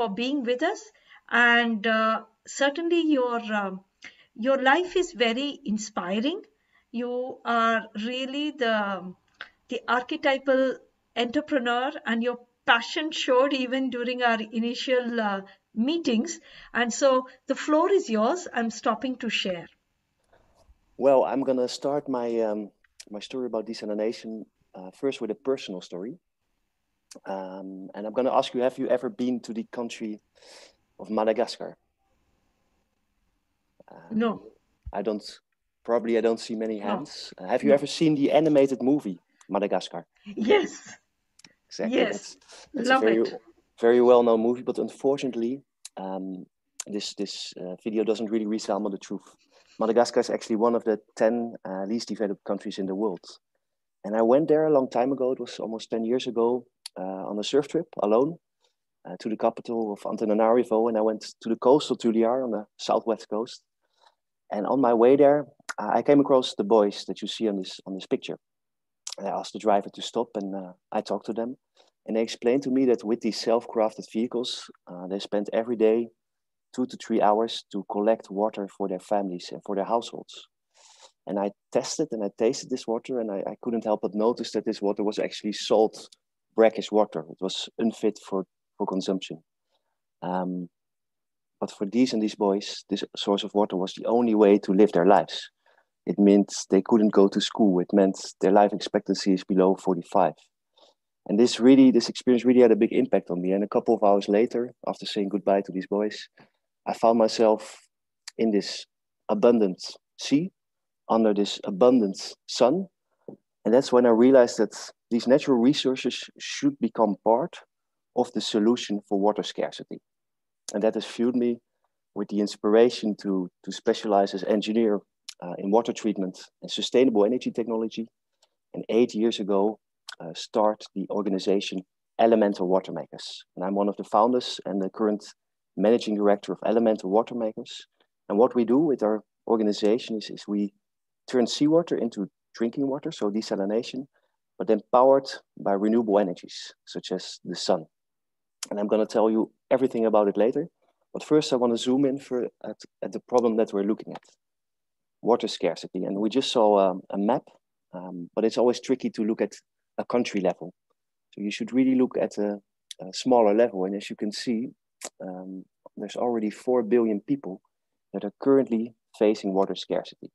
For being with us. And uh, certainly, your um, your life is very inspiring. You are really the the archetypal entrepreneur, and your passion showed even during our initial uh, meetings. And so, the floor is yours. I'm stopping to share. Well, I'm gonna start my um, my story about desalination uh, first with a personal story. Um, and I'm going to ask you, have you ever been to the country of Madagascar? Uh, no. I don't, probably I don't see many hands. No. Uh, have you no. ever seen the animated movie Madagascar? Yes. Exactly. Yes. That's, that's Love a very, it. very well-known movie, but unfortunately, um, this this uh, video doesn't really resemble the truth. Madagascar is actually one of the 10 uh, least developed countries in the world. And I went there a long time ago, it was almost 10 years ago, on a surf trip alone uh, to the capital of Antananarivo. And I went to the coastal Tuliar on the southwest coast. And on my way there, I came across the boys that you see on this, on this picture. And I asked the driver to stop and uh, I talked to them. And they explained to me that with these self crafted vehicles, they spent every day two to three hours to collect water for their families and for their households. And I tested and I tasted this water, and I, I couldn't help but notice that this water was actually salt, brackish water. It was unfit for, for consumption. Um, but for these and these boys, this source of water was the only way to live their lives. It meant they couldn't go to school. It meant their life expectancy is below 45. And this really, this experience really had a big impact on me. And a couple of hours later, after saying goodbye to these boys, I found myself in this abundant sea under this abundant sun. And that's when I realized that these natural resources should become part of the solution for water scarcity. And that has fueled me with the inspiration to, to specialize as engineer uh, in water treatment and sustainable energy technology. And eight years ago, uh, start the organization Elemental Water Makers. And I'm one of the founders and the current managing director of Elemental Water Makers. And what we do with our organization is, is we turn seawater into drinking water, so desalination, but then powered by renewable energies, such as the sun. And I'm going to tell you everything about it later. But first, I want to zoom in for, at, at the problem that we're looking at water scarcity. And we just saw um, a map, um, but it's always tricky to look at a country level. So you should really look at a, a smaller level. And as you can see, um, there's already 4 billion people that are currently facing water scarcity.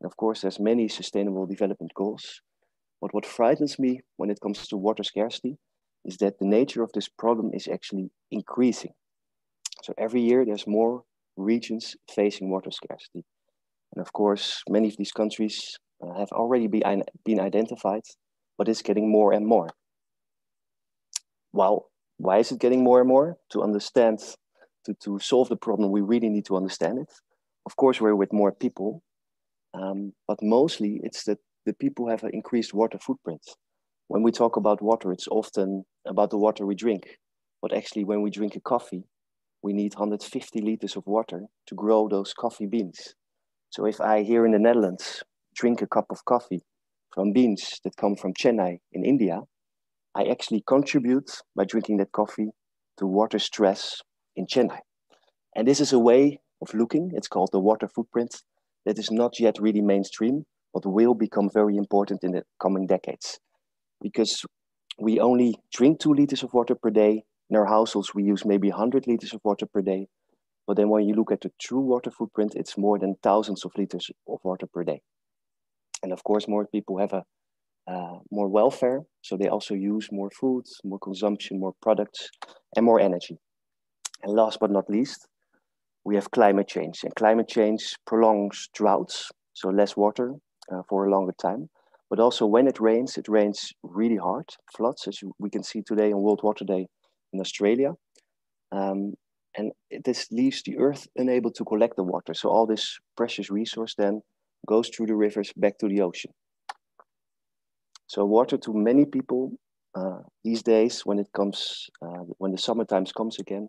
And of course, there's many sustainable development goals. But what frightens me when it comes to water scarcity is that the nature of this problem is actually increasing. So every year there's more regions facing water scarcity. And of course, many of these countries uh, have already be, been identified, but it's getting more and more. Well, why is it getting more and more? To understand, to, to solve the problem, we really need to understand it. Of course, we're with more people, um, but mostly it's that the people have an increased water footprint. When we talk about water, it's often about the water we drink. But actually, when we drink a coffee, we need 150 liters of water to grow those coffee beans. So if I here in the Netherlands drink a cup of coffee from beans that come from Chennai in India, I actually contribute by drinking that coffee to water stress in Chennai. And this is a way of looking, it's called the water footprint that is not yet really mainstream, but will become very important in the coming decades. Because we only drink two liters of water per day. In our households, we use maybe 100 liters of water per day. But then when you look at the true water footprint, it's more than thousands of liters of water per day. And of course, more people have a uh, more welfare. So they also use more food, more consumption, more products, and more energy. And last but not least, we have climate change, and climate change prolongs droughts, so less water uh, for a longer time. But also, when it rains, it rains really hard, floods, as we can see today on World Water Day in Australia. Um, and this leaves the earth unable to collect the water. So, all this precious resource then goes through the rivers back to the ocean. So, water to many people uh, these days, when it comes, uh, when the summer times comes again,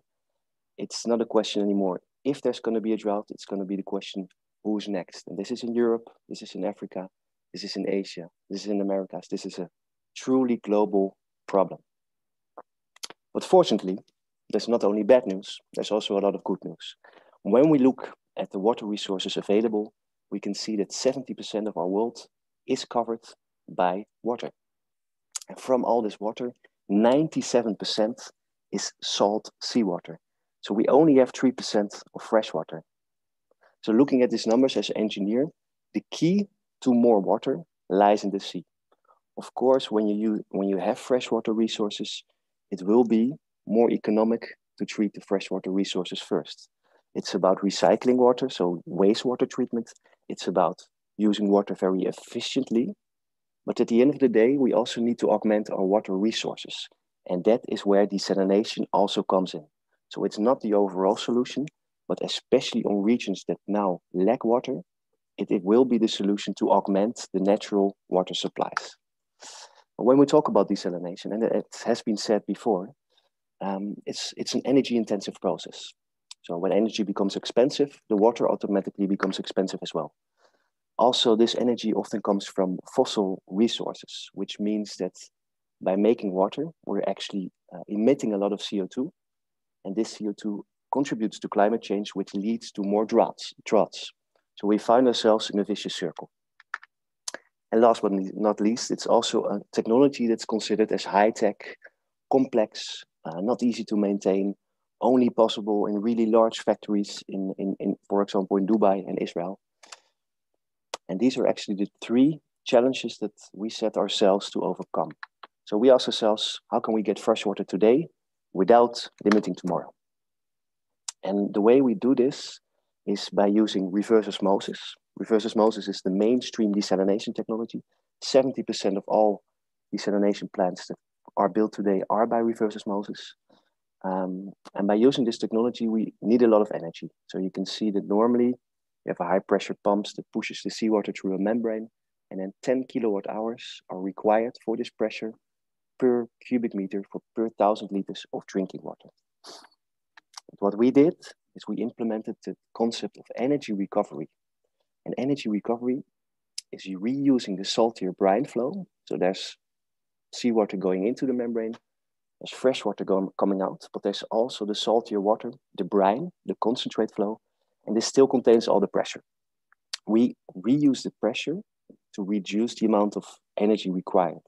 it's not a question anymore if there's going to be a drought, it's going to be the question who's next. And this is in Europe, this is in Africa, this is in Asia, this is in Americas. This is a truly global problem. But fortunately, there's not only bad news, there's also a lot of good news. When we look at the water resources available, we can see that 70% of our world is covered by water. And from all this water, 97% is salt seawater. So we only have 3% of fresh water. So looking at these numbers as an engineer, the key to more water lies in the sea. Of course, when you, when you have freshwater resources, it will be more economic to treat the freshwater resources first. It's about recycling water, so wastewater treatment. It's about using water very efficiently. But at the end of the day, we also need to augment our water resources. And that is where desalination also comes in. So it's not the overall solution, but especially on regions that now lack water, it, it will be the solution to augment the natural water supplies. When we talk about desalination, and it has been said before, um, it's, it's an energy intensive process. So when energy becomes expensive, the water automatically becomes expensive as well. Also, this energy often comes from fossil resources, which means that by making water, we're actually uh, emitting a lot of CO2. And this CO2 contributes to climate change, which leads to more droughts. droughts. So we find ourselves in a vicious circle. And last but not least, it's also a technology that's considered as high tech, complex, uh, not easy to maintain, only possible in really large factories in, in, in, for example, in Dubai and Israel. And these are actually the three challenges that we set ourselves to overcome. So we ask ourselves, how can we get fresh water today without limiting tomorrow? And the way we do this is by using reverse osmosis. Reverse osmosis is the mainstream desalination technology. 70% of all desalination plants that are built today are by reverse osmosis. Um, and by using this technology, we need a lot of energy. So you can see that normally you have a high pressure pumps that pushes the seawater through a membrane, and then 10 kilowatt hours are required for this pressure per cubic meter for per thousand liters of drinking water. But what we did is we implemented the concept of energy recovery. And energy recovery is reusing the saltier brine flow. So there's seawater going into the membrane, there's fresh water going, coming out, but there's also the saltier water, the brine, the concentrate flow, and this still contains all the pressure. We reuse the pressure to reduce the amount of energy required.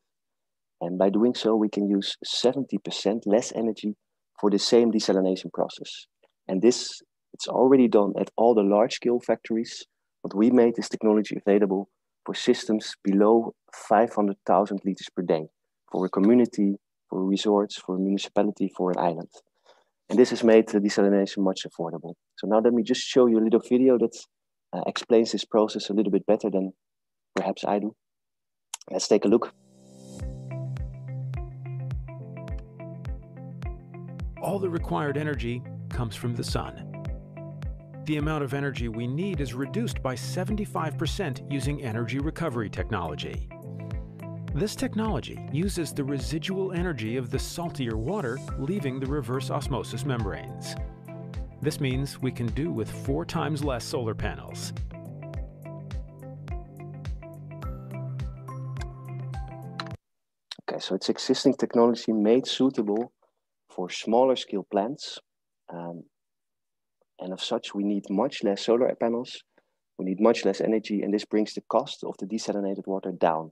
And by doing so, we can use 70% less energy for the same desalination process. And this, it's already done at all the large scale factories, but we made this technology available for systems below 500,000 liters per day for a community, for resorts, for a municipality, for an island. And this has made the desalination much affordable. So now let me just show you a little video that uh, explains this process a little bit better than perhaps I do. Let's take a look. All the required energy comes from the sun. The amount of energy we need is reduced by 75% using energy recovery technology. This technology uses the residual energy of the saltier water leaving the reverse osmosis membranes. This means we can do with four times less solar panels. Okay, so it's existing technology made suitable for smaller scale plants. Um, and of such, we need much less solar panels, we need much less energy, and this brings the cost of the desalinated water down.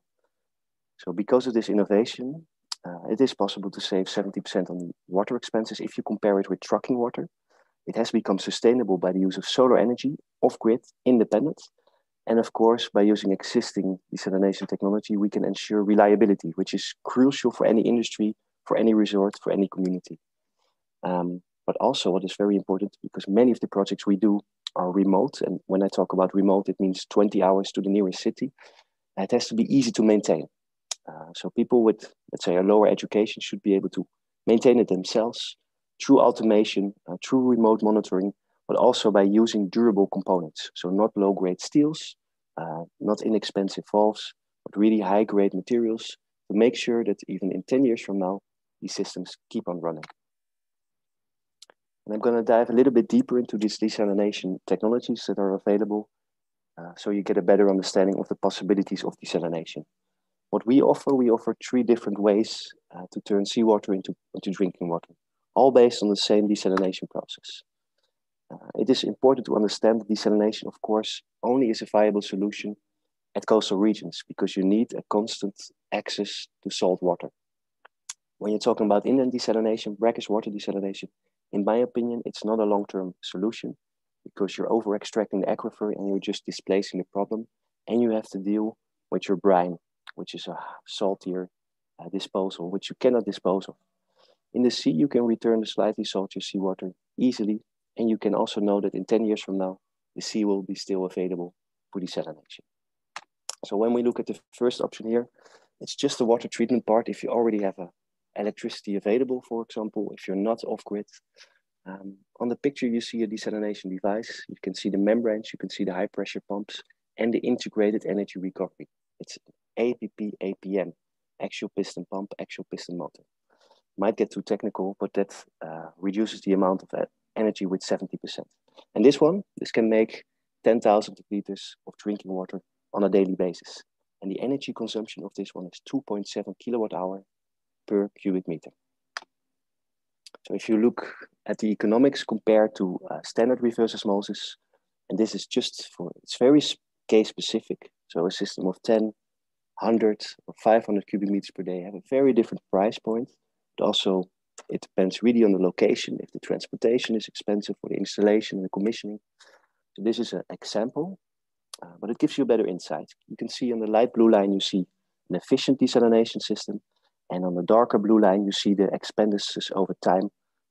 So because of this innovation, uh, it is possible to save 70% on water expenses if you compare it with trucking water. It has become sustainable by the use of solar energy, off-grid, independent. And of course, by using existing desalination technology, we can ensure reliability, which is crucial for any industry, for any resort, for any community. Um, but also what is very important, because many of the projects we do are remote. And when I talk about remote, it means 20 hours to the nearest city. It has to be easy to maintain. Uh, so people with, let's say, a lower education should be able to maintain it themselves through automation, uh, through remote monitoring, but also by using durable components. So not low-grade steels, uh, not inexpensive valves, but really high-grade materials to make sure that even in 10 years from now, these systems keep on running. And I'm going to dive a little bit deeper into these desalination technologies that are available uh, so you get a better understanding of the possibilities of desalination. What we offer, we offer three different ways uh, to turn seawater into, into drinking water. all based on the same desalination process. Uh, it is important to understand that desalination, of course, only is a viable solution at coastal regions because you need a constant access to salt water. When you're talking about inland desalination, brackish water desalination, in my opinion, it's not a long-term solution because you're over extracting the aquifer and you're just displacing the problem. And you have to deal with your brine, which is a saltier uh, disposal, which you cannot dispose of. In the sea, you can return the slightly saltier seawater easily. And you can also know that in 10 years from now, the sea will be still available for desalination. So when we look at the first option here, it's just the water treatment part. If you already have a electricity available, for example, if you're not off grid. Um, on the picture, you see a desalination device. You can see the membranes, you can see the high pressure pumps and the integrated energy recovery. It's APP APM, axial piston pump, axial piston motor. Might get too technical, but that uh, reduces the amount of energy with 70%. And this one, this can make 10,000 liters of drinking water on a daily basis. And the energy consumption of this one is 2.7 kilowatt hour per cubic meter. So if you look at the economics compared to uh, standard reverse osmosis, and this is just for, it's very case specific. So a system of 10, 100 or 500 cubic meters per day have a very different price point. But also it depends really on the location, if the transportation is expensive for the installation and the commissioning. So this is an example, uh, but it gives you a better insight. You can see on the light blue line, you see an efficient desalination system and on the darker blue line, you see the expenditures over time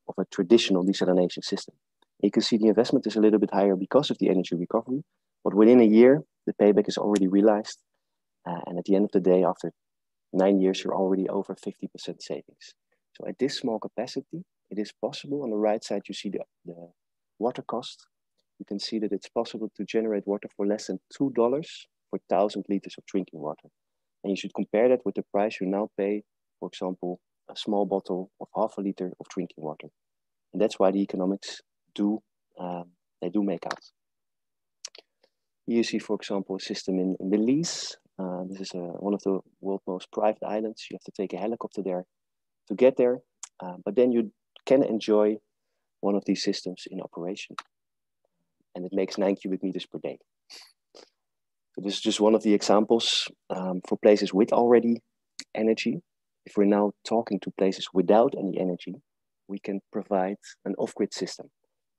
of a traditional desalination system. You can see the investment is a little bit higher because of the energy recovery, but within a year, the payback is already realized. Uh, and at the end of the day, after nine years, you're already over 50% savings. So at this small capacity, it is possible. On the right side, you see the, the water cost. You can see that it's possible to generate water for less than $2 for 1,000 liters of drinking water. And you should compare that with the price you now pay for example, a small bottle of half a liter of drinking water. And that's why the economics do, um, they do make out. You see, for example, a system in, in Belize. Uh, this is a, uh, one of the world's most private islands. You have to take a helicopter there to get there, uh, but then you can enjoy one of these systems in operation. And it makes nine cubic meters per day. So this is just one of the examples um, for places with already energy if we're now talking to places without any energy, we can provide an off-grid system.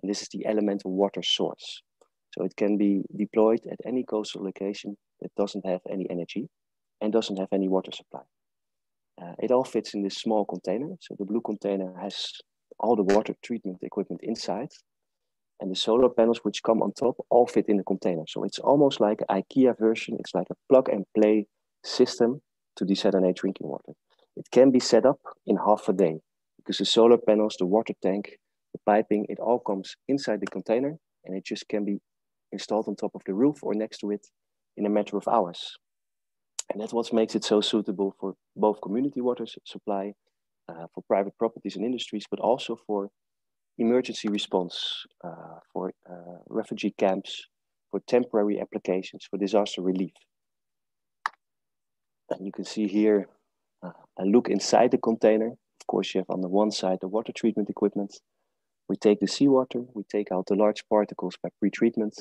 And this is the elemental water source. So it can be deployed at any coastal location that doesn't have any energy and doesn't have any water supply. Uh, it all fits in this small container. So the blue container has all the water treatment equipment inside. And the solar panels which come on top all fit in the container. So it's almost like IKEA version. It's like a plug and play system to desalinate drinking water. It can be set up in half a day because the solar panels, the water tank, the piping, it all comes inside the container and it just can be installed on top of the roof or next to it in a matter of hours. And that's what makes it so suitable for both community water supply, uh, for private properties and industries, but also for emergency response, uh, for uh, refugee camps, for temporary applications, for disaster relief. And you can see here a look inside the container. Of course, you have on the one side the water treatment equipment. We take the seawater, we take out the large particles by pre-treatment,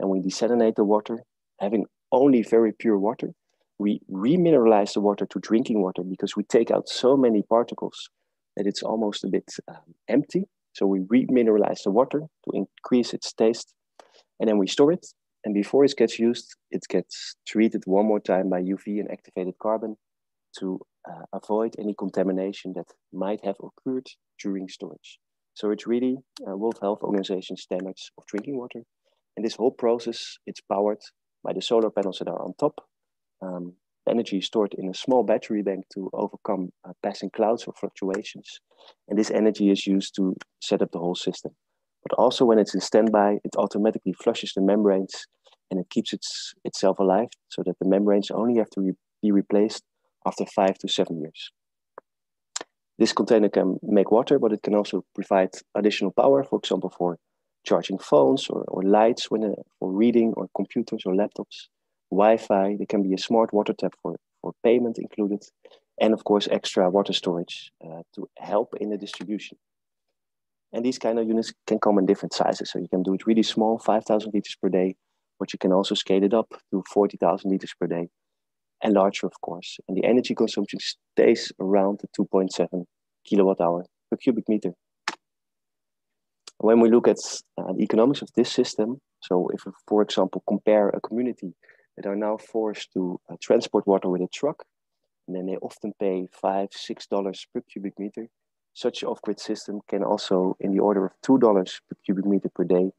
and we desalinate the water, having only very pure water. We remineralize the water to drinking water because we take out so many particles that it's almost a bit um, empty. So we remineralize the water to increase its taste, and then we store it. And before it gets used, it gets treated one more time by UV and activated carbon to uh, avoid any contamination that might have occurred during storage. So it's really uh, World Health Organization standards of drinking water. And this whole process, it's powered by the solar panels that are on top. Um, energy is stored in a small battery bank to overcome uh, passing clouds or fluctuations. And this energy is used to set up the whole system. But also when it's in standby, it automatically flushes the membranes and it keeps its, itself alive so that the membranes only have to re be replaced after five to seven years. This container can make water, but it can also provide additional power, for example, for charging phones or, or lights when, uh, for reading or computers or laptops, Wi-Fi. There can be a smart water tap for, for payment included, and of course, extra water storage uh, to help in the distribution. And these kind of units can come in different sizes. So you can do it really small, 5,000 liters per day, but you can also scale it up to 40,000 liters per day and larger, of course. And the energy consumption stays around the 2.7 kilowatt hour per cubic meter. When we look at uh, the economics of this system, so if we, for example, compare a community that are now forced to uh, transport water with a truck, and then they often pay five, six dollars per cubic meter. Such off-grid system can also in the order of two dollars per cubic meter per day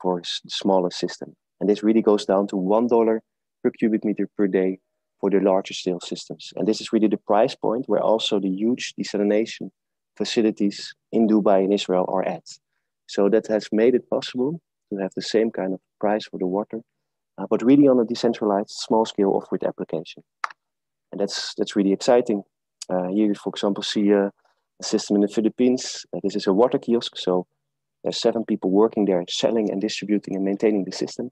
for a smaller system. And this really goes down to one dollar per cubic meter per day for the larger scale systems. And this is really the price point where also the huge desalination facilities in Dubai and Israel are at. So that has made it possible to have the same kind of price for the water, uh, but really on a decentralized, small scale off-grid application. And that's, that's really exciting. Uh, here you, for example, see a, a system in the Philippines. Uh, this is a water kiosk. So there's seven people working there, selling and distributing and maintaining the system.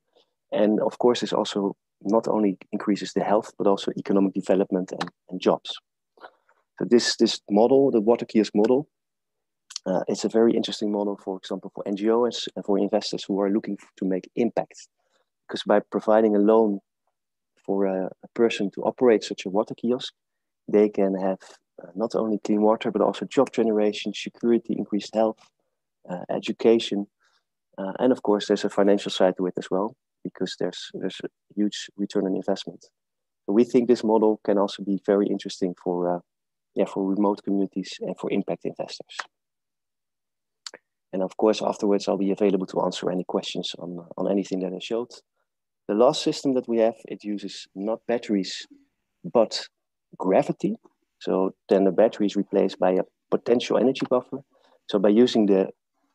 And of course, there's also not only increases the health, but also economic development and, and jobs. So this, this model, the water kiosk model, uh, it's a very interesting model, for example, for NGOs and for investors who are looking to make impact. Because by providing a loan for a, a person to operate such a water kiosk, they can have uh, not only clean water, but also job generation, security, increased health, uh, education. Uh, and of course, there's a financial side to it as well, because there's, there's a huge return on investment. We think this model can also be very interesting for, uh, yeah, for remote communities and for impact investors. And of course, afterwards, I'll be available to answer any questions on, on anything that I showed. The last system that we have, it uses not batteries, but gravity. So then the battery is replaced by a potential energy buffer. So by using the,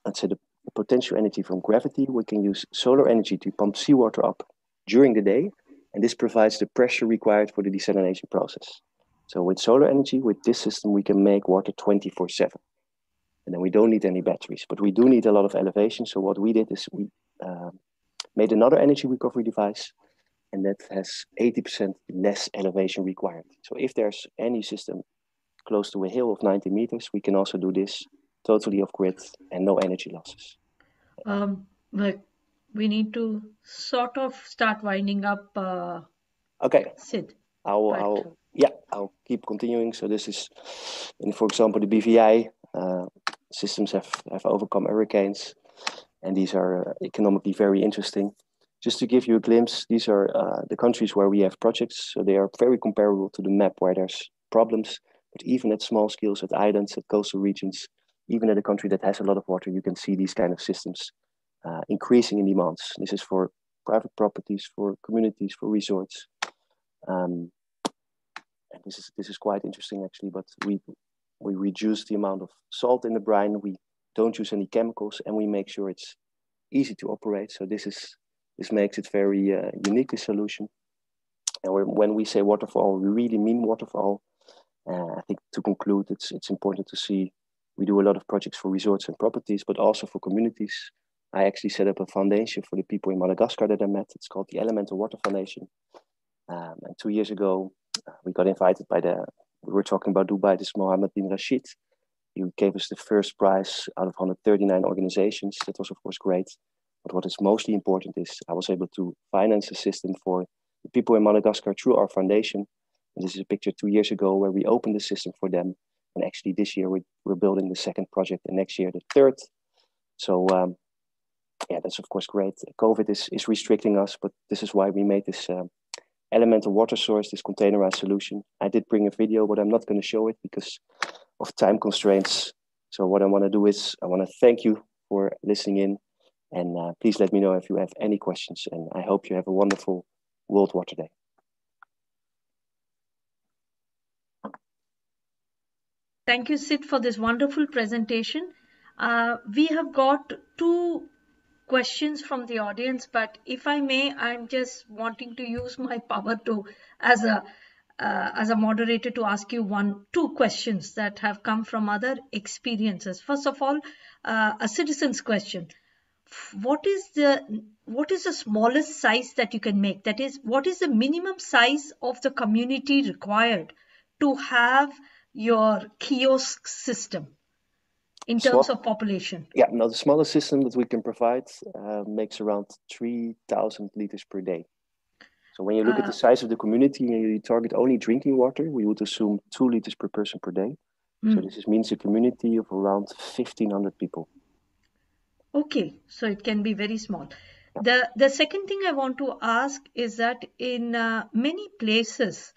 let's say the potential energy from gravity, we can use solar energy to pump seawater up during the day. And this provides the pressure required for the desalination process. So with solar energy, with this system, we can make water 24 seven and then we don't need any batteries. But we do need a lot of elevation. So what we did is we uh, made another energy recovery device, and that has 80% less elevation required. So if there's any system close to a hill of 90 meters, we can also do this totally off grid and no energy losses. Um, but we need to sort of start winding up. Uh, okay. Sid. I'll, I'll, yeah, I'll keep continuing. So this is, in, for example, the BVI. Uh, systems have, have overcome hurricanes, and these are uh, economically very interesting. Just to give you a glimpse, these are uh, the countries where we have projects. So they are very comparable to the map where there's problems. But even at small scales, at islands, at coastal regions, even in a country that has a lot of water, you can see these kind of systems uh, increasing in demands. This is for private properties, for communities, for resorts. Um, and this is this is quite interesting actually. But we we reduce the amount of salt in the brine, we don't use any chemicals, and we make sure it's easy to operate. So this is this makes it very uh, unique, solution. And when we say waterfall, we really mean waterfall. Uh, I think to conclude, it's it's important to see we do a lot of projects for resorts and properties, but also for communities. I actually set up a foundation for the people in Madagascar that I met. It's called the Elemental Water Foundation. Um, and two years ago, uh, we got invited by the we were talking about Dubai, this Mohammed bin Rashid. He gave us the first prize out of 139 organizations. That was, of course, great. But what is mostly important is I was able to finance a system for the people in Madagascar through our foundation. And this is a picture two years ago where we opened the system for them. And actually, this year we, we're building the second project, and next year the third. So, um, yeah, that's of course great. COVID is, is restricting us, but this is why we made this uh, elemental water source, this containerized solution. I did bring a video, but I'm not going to show it because of time constraints. So what I want to do is I want to thank you for listening in, and uh, please let me know if you have any questions. And I hope you have a wonderful World Water Day. Thank you, Sid, for this wonderful presentation. Uh, we have got two questions from the audience, but if I may, I'm just wanting to use my power to as a uh, as a moderator to ask you one two questions that have come from other experiences. First of all, uh, a citizen's question: What is the what is the smallest size that you can make? That is, what is the minimum size of the community required to have your kiosk system? in terms Small, of population? Yeah, now the smallest system that we can provide uh, makes around 3,000 liters per day. So when you look uh, at the uh. size of the community and you target only drinking water, we would assume two liters per person per day. Mm. So this means a community of around 1,500 people. Okay, so it can be very small. The, the second thing I want to ask is that in uh, many places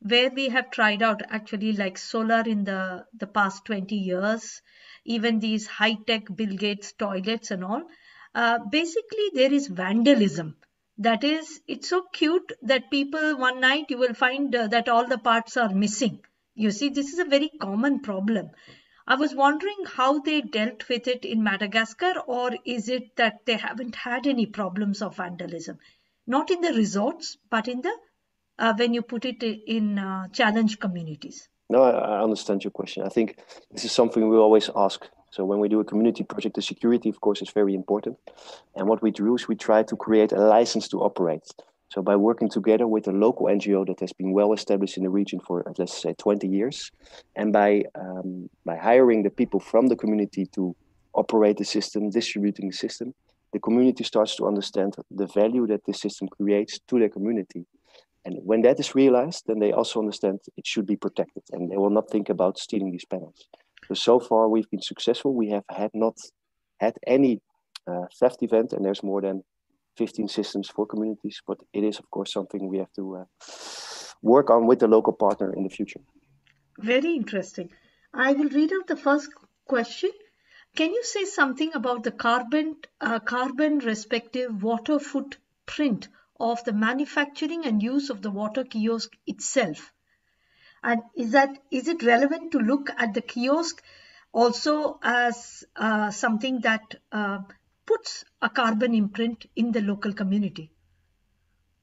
where we have tried out actually like solar in the, the past 20 years, even these high tech Bill Gates toilets and all, uh, basically there is vandalism. That is, it's so cute that people one night you will find uh, that all the parts are missing. You see, this is a very common problem. I was wondering how they dealt with it in Madagascar, or is it that they haven't had any problems of vandalism? Not in the resorts, but in the uh, when you put it in uh, challenge communities. No, I, understand your question. I think this is something we always ask. So when we do a community project, the security, of course, is very important. And what we do is we try to create a license to operate. So by working together with a local NGO that has been well established in the region for let's say 20 years, and by um, by hiring the people from the community to operate the system, distributing the system, the community starts to understand the value that this system creates to their community. And when that is realized, then they also understand it should be protected, and they will not think about stealing these panels. So so far we've been successful. We have had not had any uh, theft event, and there's more than 15 systems for communities, but it is, of course, something we have to uh, work on with the local partner in the future. Very interesting. I will read out the first question. Can you say something about the carbon, uh, carbon respective water footprint of the manufacturing and use of the water kiosk itself? And is that is it relevant to look at the kiosk also as uh, something that uh, puts a carbon imprint in the local community.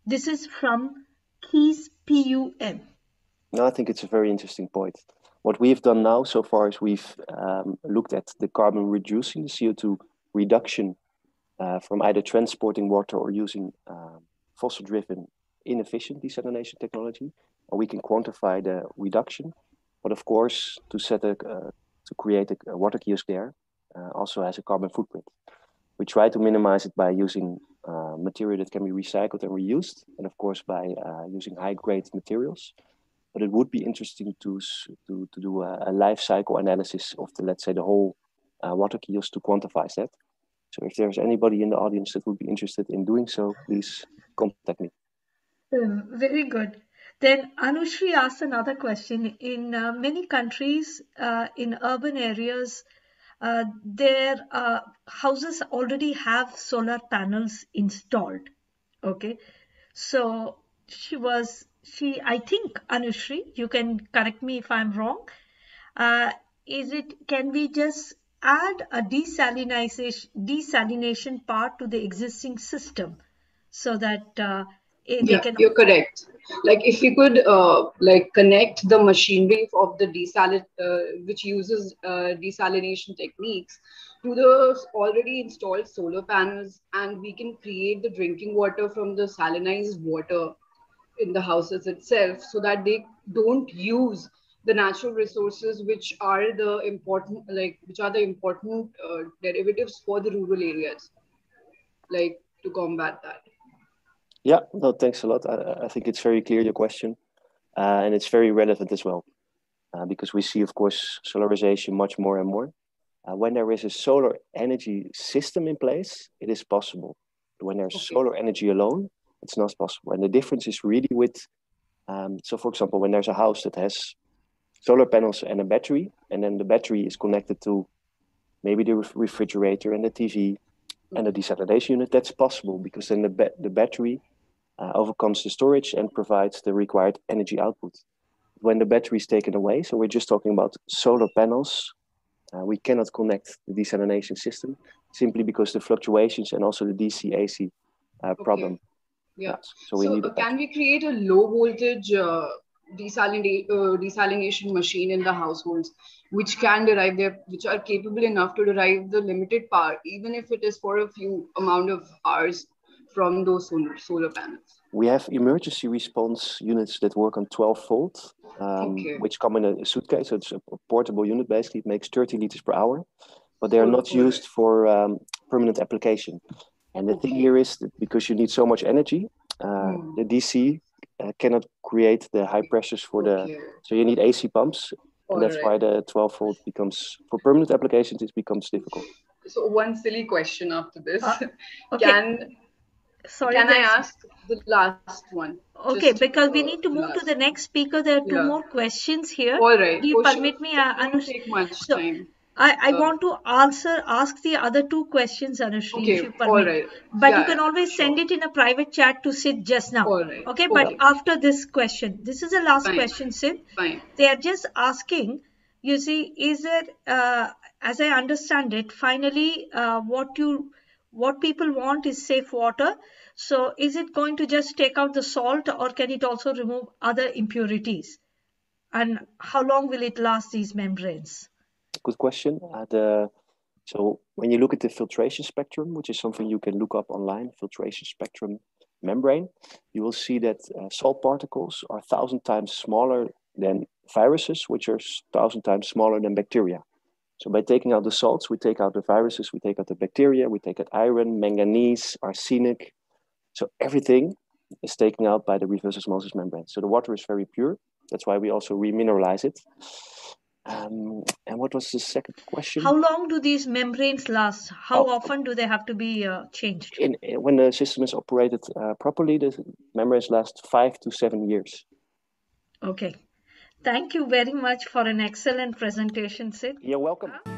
This is from Keys PUM. No, I think it's a very interesting point. What we've done now so far is we've um, looked at the carbon reducing, the CO2 reduction uh, from either transporting water or using uh, fossil driven inefficient desalination technology. And we can quantify the reduction. But of course, to set a, uh, to create a, water kiosk there uh, also has a carbon footprint. We try to minimize it by using uh, material that can be recycled and reused, and of course by uh, using high-grade materials. But it would be interesting to to, to do a, a, life cycle analysis of the let's say the whole uh, water kiosk to quantify that. So if there's anybody in the audience that would be interested in doing so, please contact me. Um, very good. Then Anushri asked another question. In uh, many countries, uh, in urban areas, uh, their uh, houses already have solar panels installed. Okay, so she was she I think Anushri, you can correct me if I'm wrong. Uh, is it can we just add a desalination desalination part to the existing system so that uh, yeah, can... you're correct. Like if we could uh, like connect the machinery of the desalin uh, which uses uh, desalination techniques to the already installed solar panels and we can create the drinking water from the salinized water in the houses itself so that they don't use the natural resources which are the important like which are the important uh, derivatives for the rural areas like to combat that yeah, no, thanks a lot. I, I think it's very clear your question, uh, and it's very relevant as well, uh, because we see, of course, solarization much more and more. Uh, when there is a solar energy system in place, it is possible. When there's okay. solar energy alone, it's not possible. And the difference is really with, um, so for example, when there's a house that has solar panels and a battery, and then the battery is connected to maybe the refrigerator and the TV and the desalination unit, that's possible because then the, ba- the battery uh, overcomes the storage and provides the required energy output. When the battery is taken away, so we're just talking about solar panels, uh, we cannot connect the desalination system simply because the fluctuations and also the DC AC uh, problem. Okay. Yeah. So, we so need can we create a low voltage uh, desalina- uh, desalination machine in the households, which can derive their, which are capable enough to derive the limited power, even if it is for a few amount of hours from those solar, solar panels. we have emergency response units that work on 12 volt, um, Okay. which come in a suitcase. So it's a portable unit basically. It makes 30 liters per hour, but they are not used for um, permanent application. And the thing here is that because you need so much energy, uh, Hmm. the DC uh, cannot create the high pressures for the. Okay. So you need AC pumps, and that's why the 12 volt becomes for permanent applications. It becomes difficult. So one silly question after this. Uh, okay. Can Sorry. can I ask the last one? Okay, Just, because we need to move to the next speaker. There are two Yeah. more questions here. All right. Do you for permit sure. me, uh, Anush? take much So, time. I, I Uh, want to answer, ask the other two questions, Anushri, Okay. if you permit. right. But Yeah, you can always send it in a private chat to Sid just now. All right. Okay, but Okay. after this question, this is the last Fine. question, Sid. Fine. They are just asking, you see, is it, uh, as I understand it, finally, uh, what you, what people want is safe water. So is it going to just take out the salt or can it also remove other impurities? And how long will it last these membranes? Good question. Uh, so when you look at the filtration spectrum, which is something you can look up online, filtration spectrum membrane, you will see that uh, salt particles are thousand times smaller than viruses, which are thousand times smaller than bacteria. So by taking out the salts, we take out the viruses, we take out the bacteria, we take out iron, manganese, arsenic. So everything is taken out by the reverse osmosis membrane. So the water is very pure. That's why we also remineralize it. Um, and what was the second question? How long do these membranes last? How Oh. often do they have to be uh, changed? in, in- when the system is operated uh, properly, the membranes last five to seven years. Okay. Thank you very much for an excellent presentation, Sid. You're welcome.